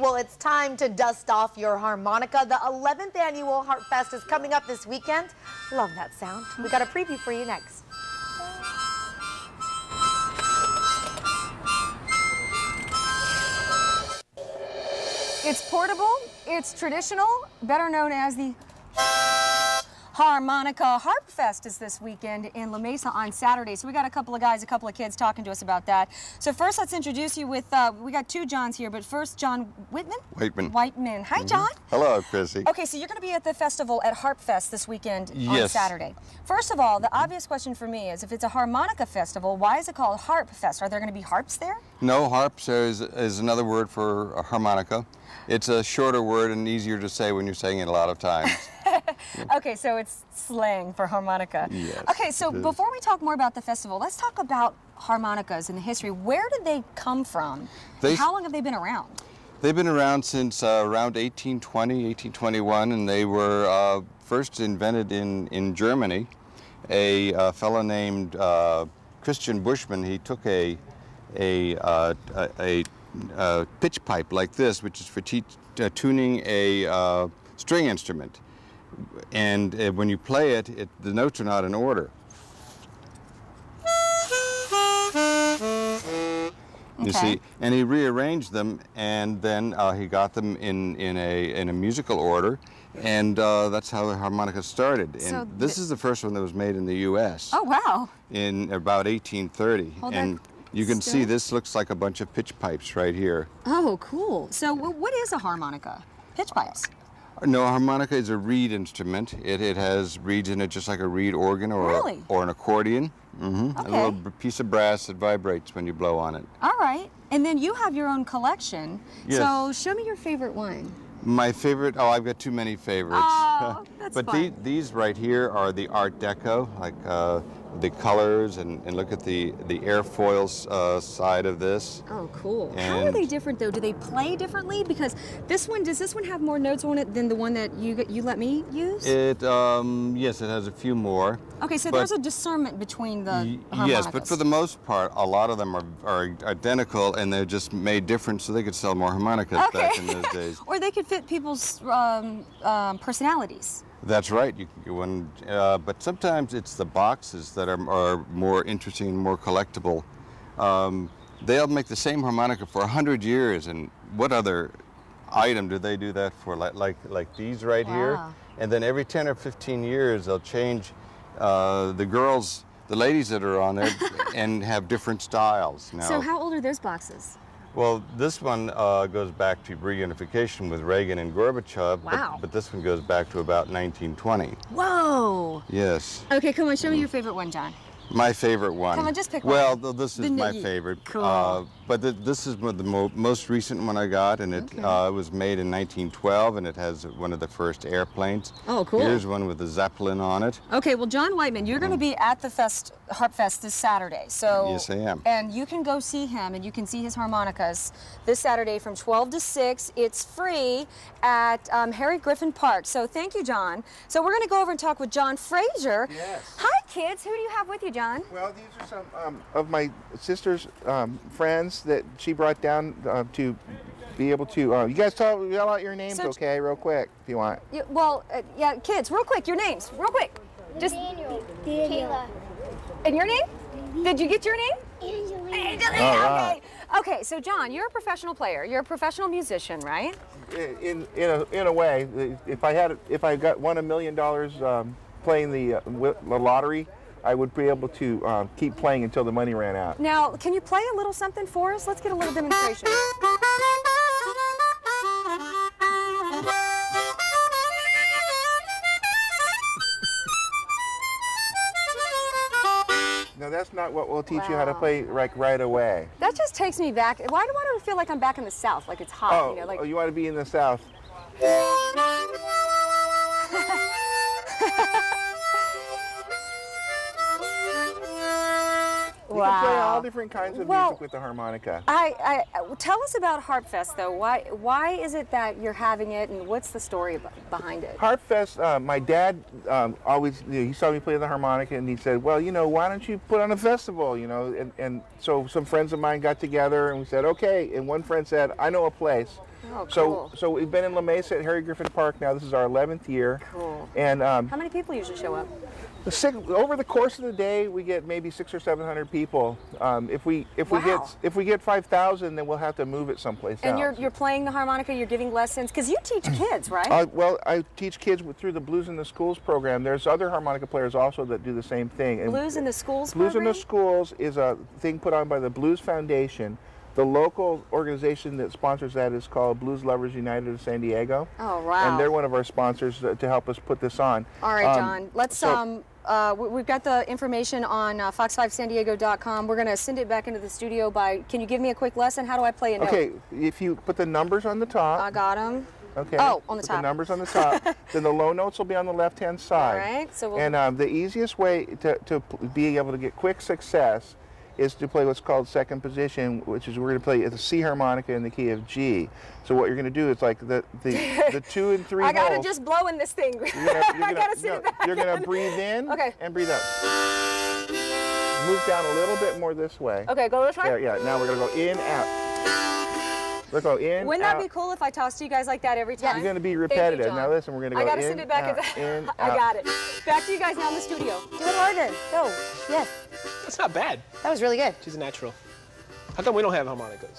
Well, it's time to dust off your harmonica. The 11th annual Harp Fest is coming up this weekend. Love that sound. We got a preview for you next. It's portable, it's traditional, better known as the Harmonica Harp Fest is this weekend in La Mesa on Saturday. So we got a couple of guys, a couple of kids talking to us about that. So first, let's introduce you with, uh, we got two Johns here, but first, John Whitman? Whiteman. Whiteman. Hi, Mhm. John. Hello, Chrissy. Okay, so you're going to be at the festival at Harp Fest this weekend on Yes. Saturday. First of all, the obvious question for me is if it's a harmonica festival, why is it called Harp Fest? Are there going to be harps there? No, harps is, is another word for a harmonica. It's a shorter word and easier to say when you're saying it a lot of times. Okay, so it's slang for harmonica. Yes, Okay, so before we talk more about the festival, let's talk about harmonicas and the history. Where did they come from? They- how long have they been around? They've been around since uh, around 1820, 1821, and they were uh, first invented in, in Germany. A uh, fellow named uh, Christian Buschmann, he took a, a, uh, a, a, uh, pitch pipe like this, which is for uh, tuning a uh, string instrument. And uh, when you play it, it, the notes are not in order. You see, and he rearranged them, and then uh, he got them in in a in a musical order, and uh, that's how the harmonica started. And So this is the first one that was made in the U.S. Oh, wow. in about 1830. Hold and you can see this looks like a bunch of pitch pipes right here. Oh, cool. So wh- what is a harmonica? Pitch pipes. No, harmonica is a reed instrument. It, it has reeds in it just like a reed organ or, a- Really? or an accordion. hmm A little piece of brass that vibrates when you blow on it. All right. And then you have your own collection. Yes. So show me your favorite one. My favorite, oh, I've got too many favorites. Oh, that's but fun. the- these right here are the Art Deco, like uh, the colors, and, and look at the, the airfoils uh, side of this. Oh, cool. How are they different though? Do they play differently? Because this one, does this one have more notes on it than the one that you you let me use? It, um, yes, it has a few more. okay, so there's a discernment between the Yes, but for the most part, a lot of them are, are identical, and they're just made different so they could sell more harmonicas okay. back in those days. or they could fit people's um, um, personalities. That's right. You can get one, uh, but sometimes it's the boxes that are, are more interesting and more collectible. Um, they'll make the same harmonica for a hundred years, and what other item do they do that for? Like like like these right here, and then every ten or fifteen years they'll change uh, the girls, the ladies that are on there, and have different styles. Now, So how old are those boxes? Well, this one uh, goes back to reunification with Reagan and Gorbachev, Wow. but, but this one goes back to about 1920. Whoa. Yes. Okay, come on, show me your favorite one, John. My favorite one. Come on, just pick Well, one. th- this The is my favorite. Cool. Uh, but th- this is one of the mo- most recent one I got, and it Okay. uh, was made in 1912, and it has one of the first airplanes. Oh, cool. Here's one with the Zeppelin on it. Okay, well, John Whiteman, you're going to be at the fest, Harp Fest this Saturday. So Yes, I am. And you can go see him, and you can see his harmonicas this Saturday from 12 to 6. It's free at um, Harry Griffin Park. So thank you, John. So we're going to go over and talk with John Frazer. Yes. Hi, kids. Who do you have with you, John? Well, these are some um, of my sister's um, friends that she brought down uh, to be able to. Uh, you guys talk, yell out your names, So- okay, real quick, if you want. You, well, uh, yeah, kids, real quick, your names, real quick. Just Daniel. Kayla. and your name? Did you get your name? Angelina. Angelina. All right. Okay. Okay. So, John, you're a professional player. You're a professional musician, right? In in a in a way, if I had if I got won a million dollars um, playing the uh, wi- the lottery, I would be able to um, keep playing until the money ran out. Now, can you play a little something for us? Let's get a little demonstration. No, that's not what we'll teach you how to play like right away. That just takes me back. Why do I feel like I'm back in the South? Like it's hot, Oh, you know? Like oh, you want to be in the south? You can play all different kinds of Well, music with the harmonica. I, I tell us about Harp Fest though. Why why is it that you're having it, and what's the story behind it? Harpfest, uh, my dad um, always, you know, he saw me play the harmonica and he said, well, you know, why don't you put on a festival, you know? And, and so some friends of mine got together and we said, okay. And one friend said, I know a place. Oh, so cool. so we've been in La Mesa at Harry Griffin Park now. This is our 11th year. Cool. And um, How many people usually show up? the six, over the course of the day, we get maybe six or seven hundred people. Um, if we if we get if we get five thousand, then we'll have to move it someplace And else. you're you're playing the harmonica. You're giving lessons because you teach kids, right? Uh, well, I teach kids through the Blues in the Schools program. There's other harmonica players also that do the same thing. And Blues in the schools. Blues in the Schools is a thing put on by the Blues Foundation. The local organization that sponsors that is called Blues Lovers United of San Diego. Oh wow. And they're one of our sponsors to help us put this on. All right, Um, John. Let's so- um. Uh, we- we've got the information on uh, fox5sandiego.com. We're going to send it back into the studio by. Can you give me a quick lesson? How do I play a note? Okay, if you put the numbers on the top. I got them. Okay. Oh, on the top. The numbers on the top. then the low notes will be on the left-hand side. right, so we'll- and um, the easiest way to, to be able to get quick success is to play what's called second position, which is we're going to play the C harmonica in the key of G. So what you're going to do is like the the, the two and three I got to just blow in this thing. You're gonna, you're I got to sit no, back. You're going to breathe in Okay. and breathe out. Move down a little bit more this way. Okay, go this way. Yeah, yeah. Now we're going to go in, out. We're going to go in, Wouldn't out. that be cool if I tossed to you guys like that every time? You're going to be you, repetitive. John. now listen, we're going to go I got to in, send it back. out, in, I got it. Back to you guys now in the studio. Do it harder. Go. Yes. That's not bad. That was really good. She's a natural. How come we don't have harmonicas?